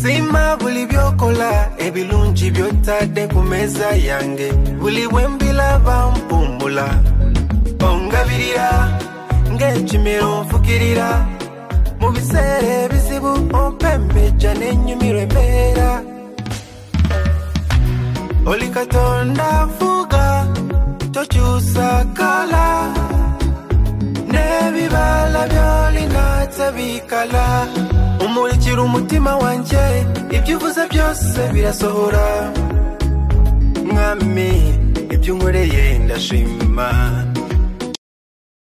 sima buli byokola ebirungi byotadde ku meeza yange. Buli bwe mbilaba mpumbula. Ongabirira ng'ekimero nfukirira. Mu biseera ebizibu ompembejja n'ennyumirwa embeera. Oli katonda afuga tokyusa kala. N'ebibala by'olina tabikala umulikira umutima wanje ibyo uvuze byose birasohora. Mwami ibyo unkoreye ndashima.